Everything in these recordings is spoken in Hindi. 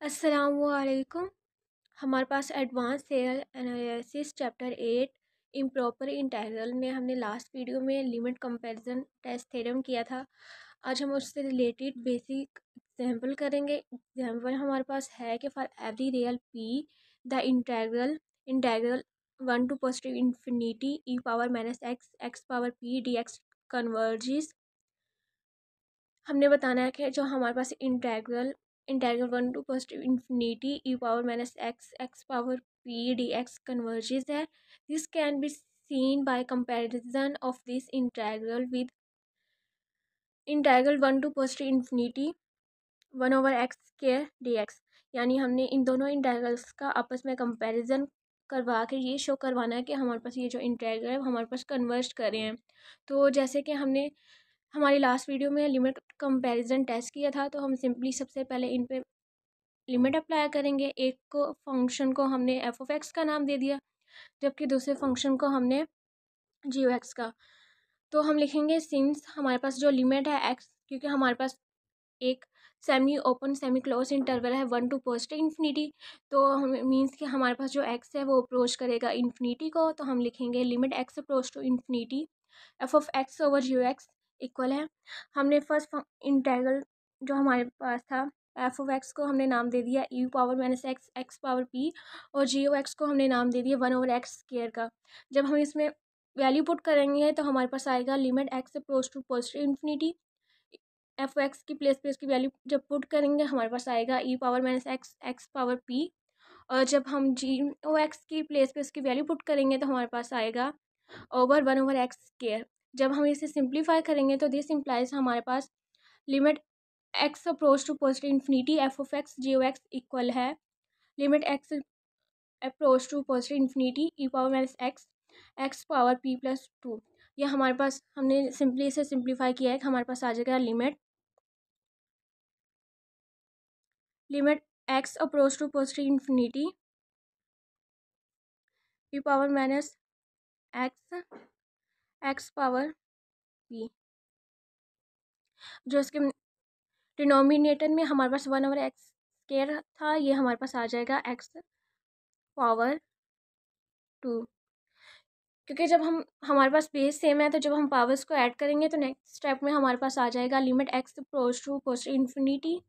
असलकुम हमारे पास advance cell analysis chapter eight, improper integral में हमने लास्ट वीडियो में लिमिट कंपैरिजन टेस्ट थ्योरम किया था। आज हम उससे रिलेटेड बेसिक एग्जांपल करेंगे। एग्जांपल हमारे पास है कि for every real P the integral integral one to positive infinity, E power minus X X power P, D X converges. हमने बताना है कि जो हमारे पास integral integral one to positive infinity E power minus X X power P D X converges है this can be seen by comparison of this integral with integral one to positive infinity one over X square D X यानी हमने इन दोनों इंटेग्रल्स का आपस में कंपैरिजन करवा के, ये शो करवाना है कि हमारे पास ये जो इंटेग्रल है हमारे पास कन्वर्ज कर हैं। तो जैसे कि हमने हमारी लास्ट वीडियो में लिमिट कंपैरिजन टेस्ट किया था तो हम सिंपली सबसे पहले इन पे लिमिट अप्लाई करेंगे। एक को फ़ंक्शन को हमने एफ़ ऑफ़ एक्स का नाम दे दिया, जबकि दूसरे फ़ंक्शन को हमने जी एक्स का। तो हम लिखेंगे सिंस हमारे पास जो लिमिट है एक्स क्योंकि हमारे पास एक semi open semi close interval है वन टू पॉजिटिव इन्फिनिटी तो हम मीन्स कि हमारे पास जो एक्स है वो अप्रोच करेगा इन्फिनिटी को तो हम लिखेंगे limit X approach to infinity F of X over G X equal है। हमने फ़र्स्ट इंटेग्रल जो हमारे पास था एफ़ ऑफ़ एक्स को हमने नाम दे दिया U power minus X X power P और जी ओ एक्स को हमने नाम दे दिया वन ओवर एक्स स्केयर का। जब हम इसमें वैल्यू पुट करेंगे तो हमारे पास आएगा limit X approach to positive infinity F O X की प्लेस पे उसकी वैल्यू जब पुट करेंगे हमारे पास आएगा E power minus X X power P और जब हम जी ओ एक्स की प्लेस पे उसकी वैल्यू पुट करेंगे तो हमारे पास आएगा over one over X square जब हम इसे सिंप्लीफाई करेंगे तो दिस इम्प्लाइज हमारे पास limit X approach to positive infinity F of X G O X equal है। Limit X approach to positive infinity E power minus X X power P plus two ये हमारे पास, हमने सिंपली इसे सिंप्लीफाई किया है कि हमारे पास आ जाएगा limit limit X approach to positive infinity E power minus X X power P. जो इसके डिनोमिनेटर में हमारे पास वन ओवर एक्स स्केयर था, ये हमारे पास आ जाएगा एक्स पावर टू। क्योंकि जब हम, हमारे पास बेस सेम है तो जब हम पावर्स को ऐड करेंगे तो नेक्स्ट स्टेप में हमारे पास आ जाएगा limit X approach to post infinity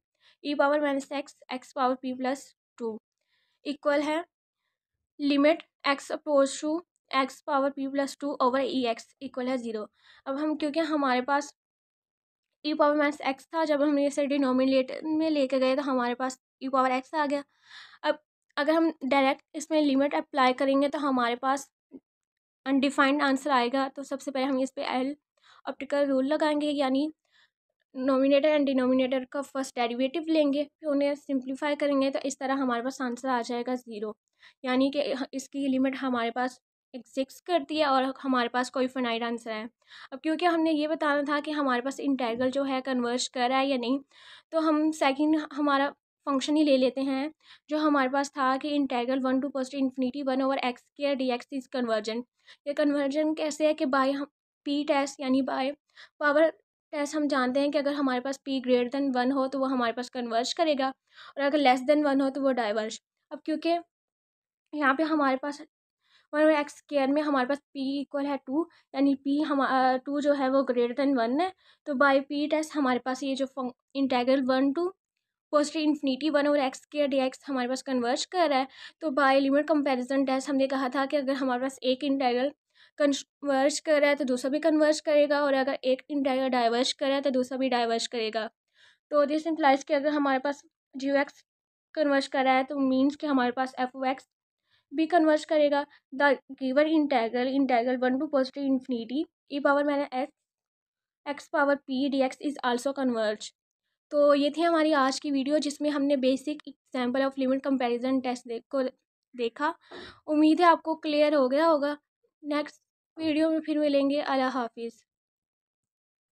E power minus X X power P plus two equal है। Limit X approach to X power P plus two over E X equal है ज़ीरो। अब हम, क्योंकि हमारे पास ई पावर माइनस एक्स था, जब हम इसे डिनोमिनेटर में लेके गए तो हमारे पास ई पावर एक्स आ गया। अब अगर हम डायरेक्ट इसमें लिमिट अप्लाई करेंगे तो हमारे पास अनडिफाइंड आंसर आएगा। तो सबसे पहले हम इस पर एल ऑप्टिकल रूल लगाएँगे, यानी नोमिनेटर एंड डिनोमिनेटर का फ़र्स्ट डेरिवेटिव लेंगे, फिर उन्हें सिंप्लीफाई करेंगे तो इस तरह हमारे पास आंसर आ जाएगा ज़ीरो। यानी कि इसकी लिमिट हमारे पास एग्जिस्ट करती है और हमारे पास कोई फाइनाइट आंसर है। अब क्योंकि हमने ये बताना था कि हमारे पास इंटेग्रल जो है कन्वर्ज कर रहा है या नहीं तो हम सेकंड हमारा फ़ंक्शन ही ले लेते हैं, जो हमारे पास था कि integral one to positive infinity one over X के डी एक्स इज़ कन्वर्जन ये कन्वर्जन कैसे है कि बाय हम पी टेस्ट यानी बाय पावर टेस्ट हम जानते हैं कि अगर हमारे पास पी ग्रेटर देन वन हो तो वो हमारे पास कन्वर्ज करेगा, और अगर लेस देन वन हो तो वो डाइवर्ज अब क्योंकि यहाँ पे हमारे पास वन एक्स स्केयर में हमारे पास पी इक्वल है टू, यानी पी हम टू जो है वो ग्रेटर देन वन है। तो बाई पी टेस्ट हमारे पास ये जो integral one to positive infinity one और एक्स के डी एक्स हमारे पास कन्वर्ज कर रहा है। तो बाय लिमिट कंपैरिजन टेस्ट हमने कहा था कि अगर हमारे पास एक इंटेग्रल कन्वर्ज कर रहा है तो दूसरा भी कन्वर्ज करेगा और अगर एक इंटेग्रल डाइवर्ज कर रहा है तो दूसरा भी डाइवर्ज करेगा। तो दिस इम्प्लाइज कि अगर हमारे पास जी एक्स कन्वर्ज कर रहा है तो मीन्स कि हमारे पास एफ़ ओ एक्स भी कन्वर्ज करेगा। The given integral integral one to positive infinity E power मैंने X X power P D X is also converge तो ये थी हमारी आज की वीडियो जिसमें हमने basic example of limit comparison test देख को देखा। उम्मीद है आपको क्लियर हो गया होगा। नेक्स्ट वीडियो में फिर मिलेंगे। अल्लाह हाफिज़।